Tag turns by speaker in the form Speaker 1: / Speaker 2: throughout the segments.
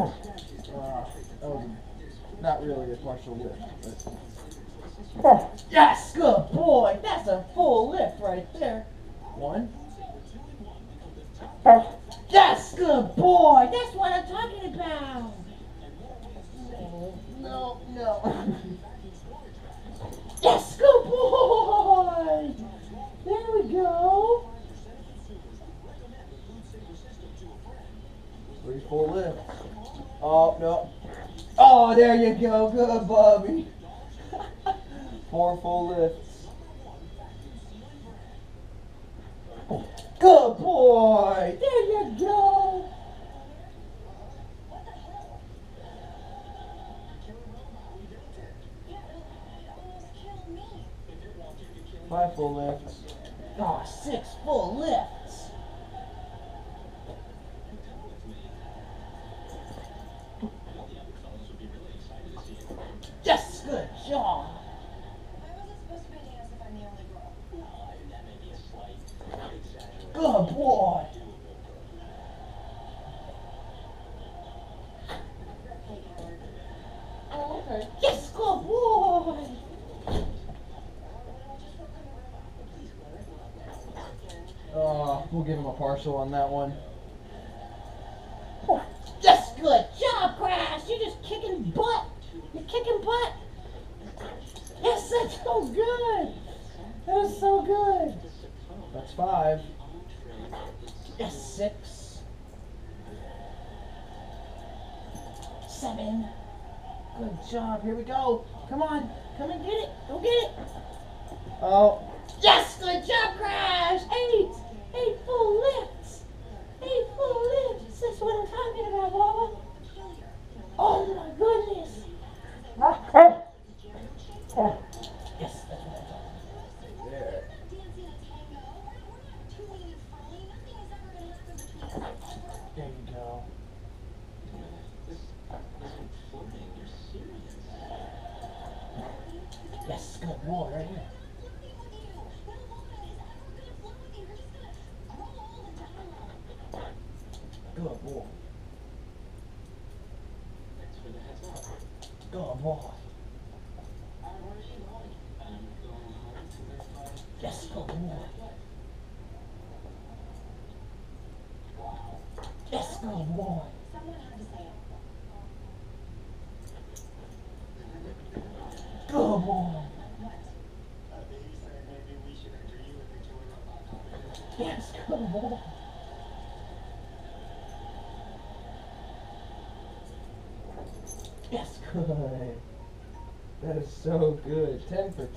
Speaker 1: Uh, not really a partial lift. But
Speaker 2: Yes, good boy. That's a full lift right there. One. Yes, good boy. That's what I'm talking about. No, no. Yes, good boy. There we go.
Speaker 1: three full lifts. Oh no. Oh, there you go. Good, Bobby. Four full lifts.
Speaker 2: Good boy. There you go.
Speaker 1: Five full lifts.
Speaker 2: Oh, six full lifts. Yes, good job.
Speaker 3: Why was it supposed to be the hands if I'm the only girl?
Speaker 2: Good boy. Oh, okay. Yes, good boy.
Speaker 1: Uh, we'll give him a partial on that one.
Speaker 2: Yes, good job, Crash. You're just kicking butt. You're kicking butt. Yes, that's so good. That is so good.
Speaker 1: That's five.
Speaker 2: Yes, six. Seven. Good job. Here we go. Come on. Come and get it. Go get it.
Speaker 1: Oh,
Speaker 2: Yes, good job, Crash. Eight. Eight full lifts. Eight full lifts. That's what I'm talking about, Bubba. Oh my goodness. Yes, good boy, right here. Good boy. Good boy. Yes, good boy. Yes, good boy. Good boy. Yes, good boy.
Speaker 1: That is so good. 10 for
Speaker 3: 10.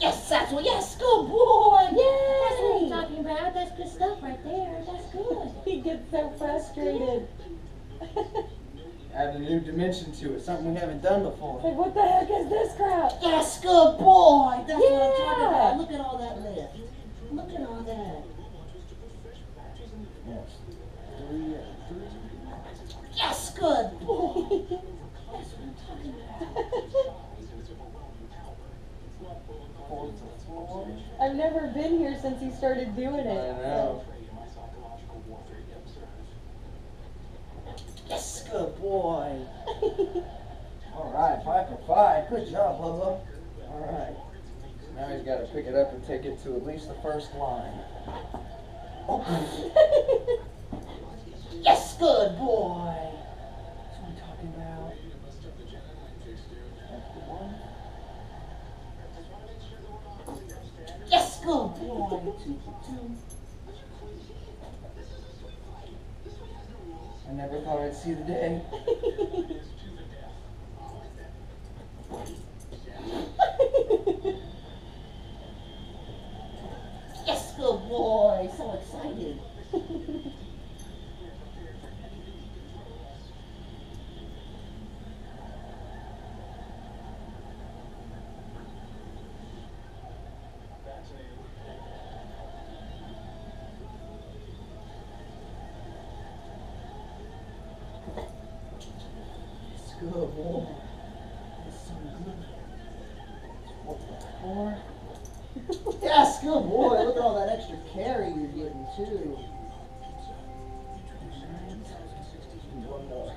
Speaker 2: Yes, that's what. Yes, good boy. That's what I'm talking about. That's good stuff right there. That's good.
Speaker 4: He gets so frustrated.
Speaker 1: add a new dimension to it. Something we haven't done before.
Speaker 4: like, what the heck is this crap?
Speaker 2: Yes, good boy. That's what I'm talking about. Look at all that lift. Look at all that.
Speaker 1: Yes. Three, uh, three.
Speaker 2: Yes, good since he
Speaker 1: started doing it.
Speaker 4: I know. Yes, good boy. All right, five
Speaker 1: for
Speaker 4: five.
Speaker 1: Good
Speaker 2: job, Bubba. All right. Now he's got to pick it up and take it to at least the first line. Oh. yes, good boy. Never thought I'd see the day. yes, good boy. So excited. It's good boy. It's so good. Four. Yes, good boy. Look at all that extra carry you're getting too. One more.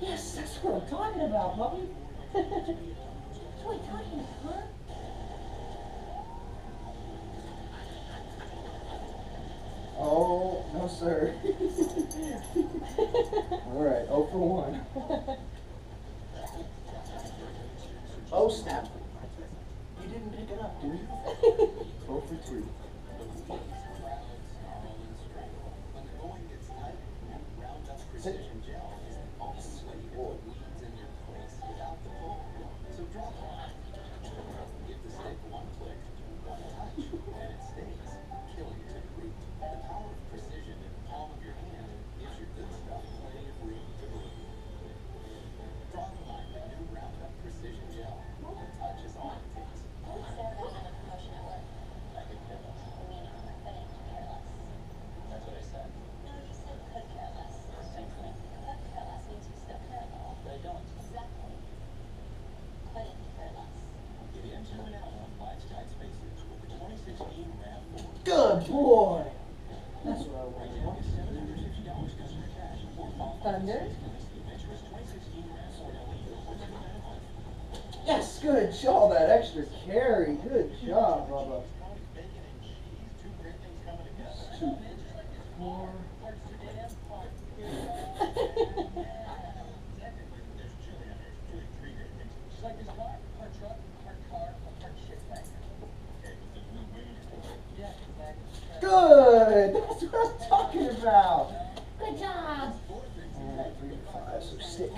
Speaker 2: Yes, that's what I'm talking about, puppy. what I'm talking about, Oh, no, sir. All right, 0 for 1. Oh, snap. You didn't pick it up, did you? 0 for 2. Sit. Good boy. That's what I wanted.
Speaker 5: Thunder.
Speaker 2: Yes, good job. That extra carry. Good job, Bubba. Two, four. Good. That's what I'm talking about.
Speaker 4: Good job.
Speaker 2: All right, three five. So stick.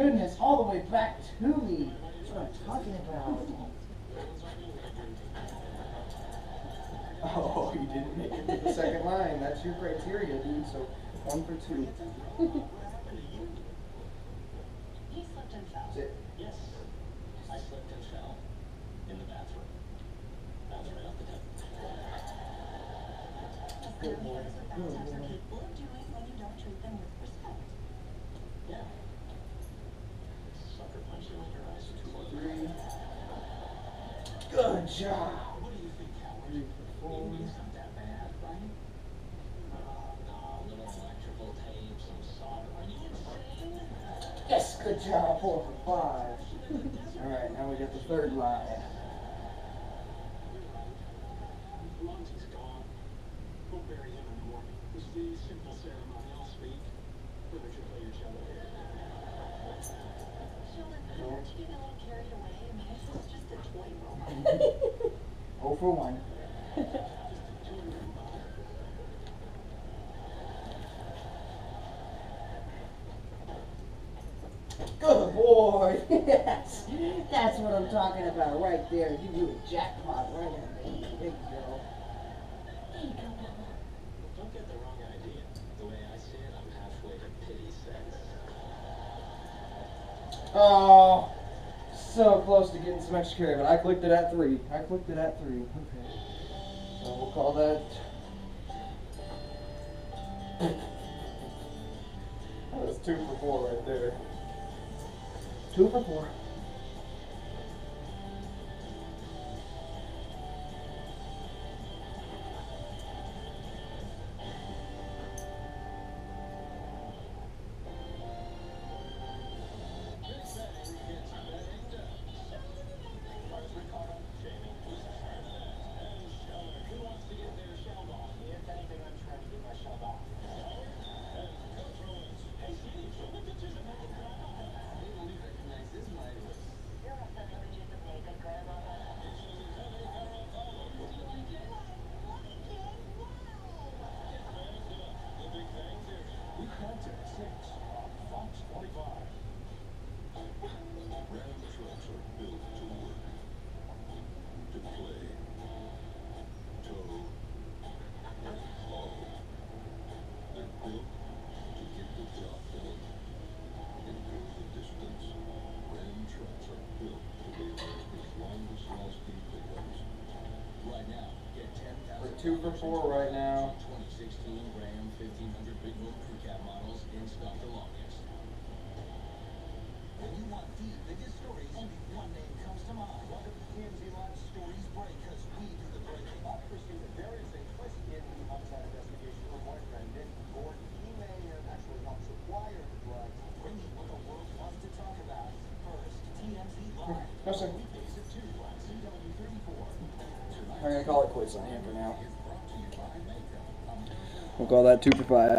Speaker 2: Goodness, all the way back to me. That's what I'm talking about. Oh, you didn't make it to the second line. That's your criteria, dude. So one for two. Sit.
Speaker 1: Yes, I slept and fell in the bathroom. That's right off the tip.
Speaker 2: Good boy. Good boy.
Speaker 1: Yeah. Sucker punch you in your eyes for two or
Speaker 2: Three. Good job.
Speaker 1: What do you think, coward?
Speaker 2: Three for four.
Speaker 1: It's not that bad, right? Oh, no, a little electrical tape, some solder. Are you insane?
Speaker 2: Yes, good job. Four for five. All right, now we got the third line.
Speaker 1: Monty's gone. We'll bury him in the morning. This is the simple ceremony. I'll speak. Whether you play your cello.
Speaker 2: Oh for one. Good boy. Yes. That's what I'm talking about right there. Give You do a jackpot right in there. There you go.
Speaker 4: There you go, Bubba.
Speaker 1: Don't get the wrong idea. The way I see it, I'm halfway to pity sex.
Speaker 2: Oh, so close to getting some extra carry, but I clicked it at three. I clicked it at three. Okay. So we'll call that. That was two for four right there. Two for four. Two for four right now.
Speaker 1: 2016 Ram 1500 Big Wheel Crew Cab models in stock the longest. When you want the biggest stories, only one name comes to mind. Welcome to TMZ Live Stories Break, because we do the breaking.
Speaker 6: Uh, Christine, there is a twist in the homicide investigation. Her boyfriend, Nick Gordon, he may have actually helped supply her the drugs.
Speaker 1: Bringing what the world wants to talk about. First, TMZ Live. Weekdays at 2 on CW34.
Speaker 2: I'm gonna call it quits on him for now.
Speaker 1: Is brought to you by Makeup.
Speaker 7: We'll call that two for five.